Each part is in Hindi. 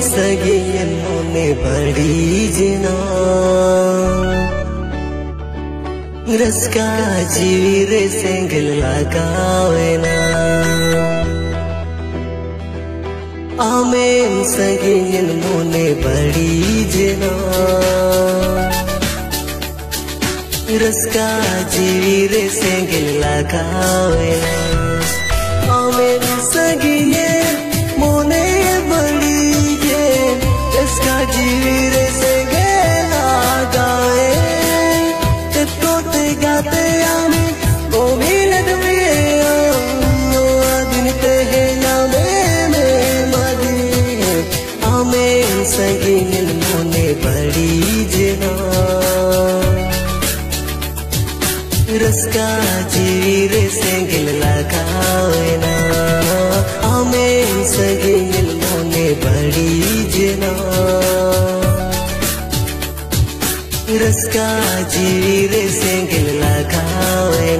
Sagiyan mone badi jina Raska में सगी मोने बड़ी जना। रसका जीवी रे सेंगे लगा बड़ी जना रसका जीरे से गिल लगाए ना। आमे सगिन बड़ी जना लगाए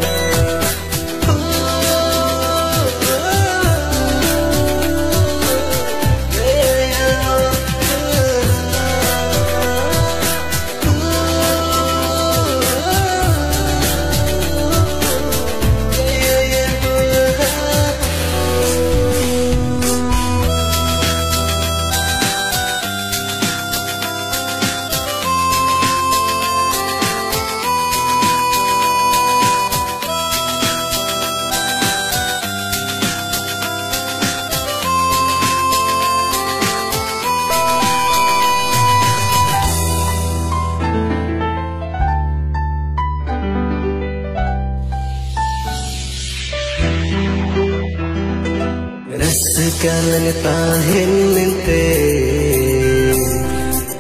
ना Sekarang tahin nente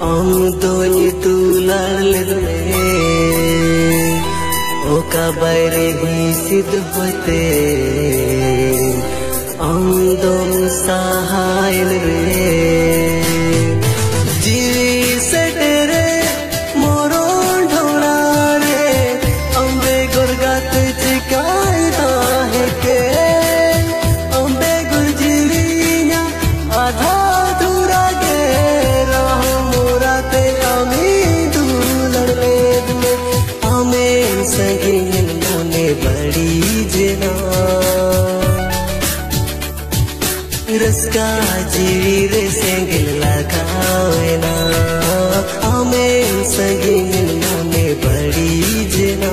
Om doi tular lirme O kabaire hi sid hote Om dom रसका जीरे सेंगिल लगावेना हमें सगिन मोने बड़ी जना।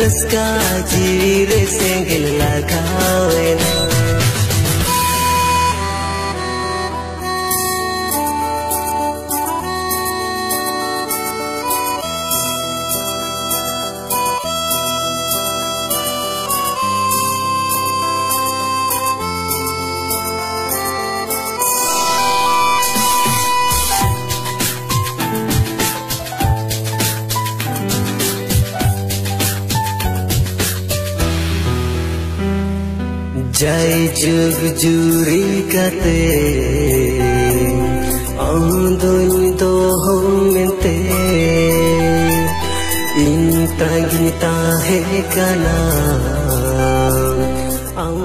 रसका जीरे सेंगिल लगावे যাই যুগ জুড়ি কাতে আমদন দোহমতে ইন্তা গীতা হে কানা আম